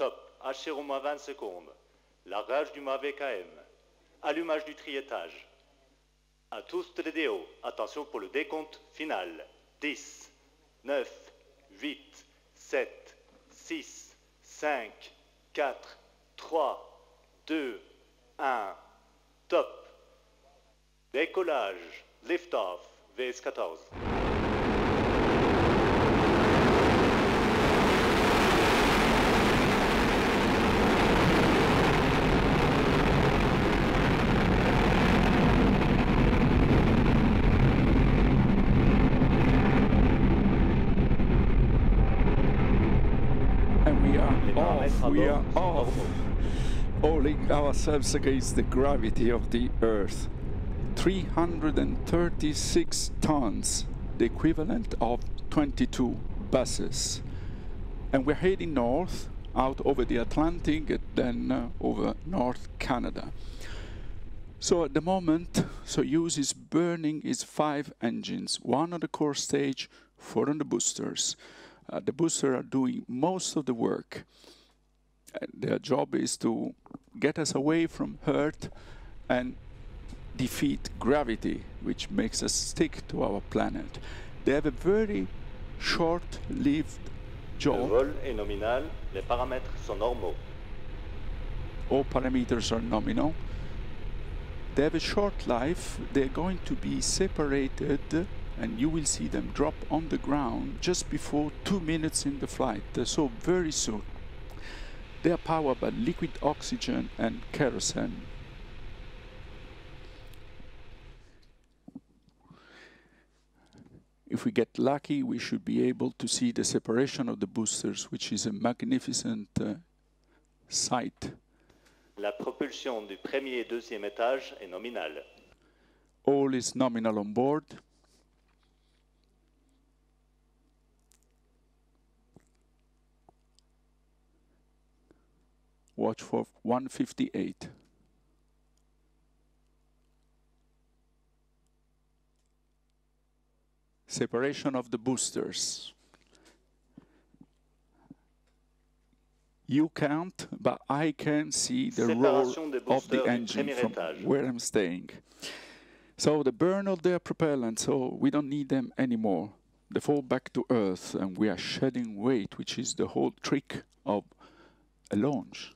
Top. Hacher au moins 20 secondes. Largage du Mavic KM. Allumage du triétage. À tous TDO. Attention pour le décompte final. 10, 9, 8, 7, 6, 5, 4, 3, 2, 1. Top. Décollage. Lift-off. VS14. Off, we are off, hauling ourselves against the gravity of the Earth. 336 tons, the equivalent of 22 buses. And we're heading north, out over the Atlantic, and then uh, over North Canada. So at the moment, Soyuz is burning its five engines, one on the core stage, four on the boosters. Uh, the boosters are doing most of the work. Their job is to get us away from Earth and defeat gravity, which makes us stick to our planet. They have a very short-lived Le job. vol est nominal. Les paramètres sont normaux. all parameters are nominal. They have a short life. They're going to be separated, and you will see them drop on the ground just before two minutes in the flight, so very soon. They are powered by liquid oxygen and kerosene. If we get lucky, we should be able to see the separation of the boosters, which is a magnificent uh, sight. La propulsion du premier et deuxième étage est nominale. all is nominal on board. Watch for 158. Separation of the boosters. You can't, but I can see the roar of the engine from étage. where I'm staying. So the burn of their propellant, so we don't need them anymore. They fall back to Earth and we are shedding weight, which is the whole trick of a launch.